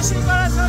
deixa o coração